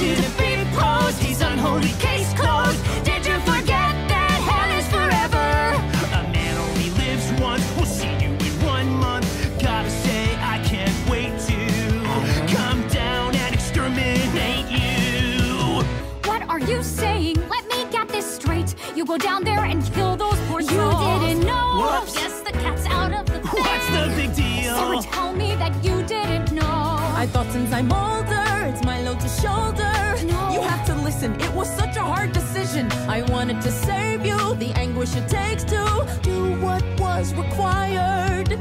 you to be posed. He's unholy case closed. Did you forget that hell is forever? A man only lives once. We'll see you in one month. Gotta say, I can't wait to come down and exterminate you. What are you saying? Let me get this straight. You go down there and kill those poor You souls. didn't know. Whoops. Guess the cat's out of the bag. What's the big deal? So tell me that you didn't know. I thought since I'm older, it's my wanted to save you, the anguish it takes to do what was required.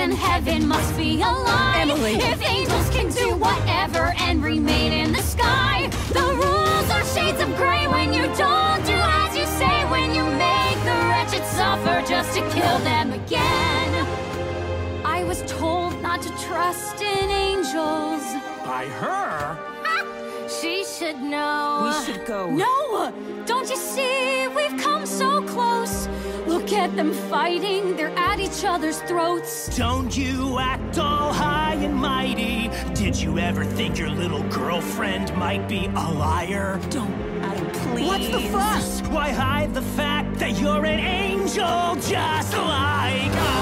Then heaven must be a lie. Emily. If angels can do whatever and remain in the sky, the rules are shades of gray when you don't do as you say, when you make the wretched suffer just to kill them again. I was told not to trust in angels. By her? She should know. We should go. No! Don't you see? Look at them fighting. They're at each other's throats. Don't you act all high and mighty. Did you ever think your little girlfriend might be a liar? Don't, Adam, please. What's the fuss? Why hide the fact that you're an angel just like I?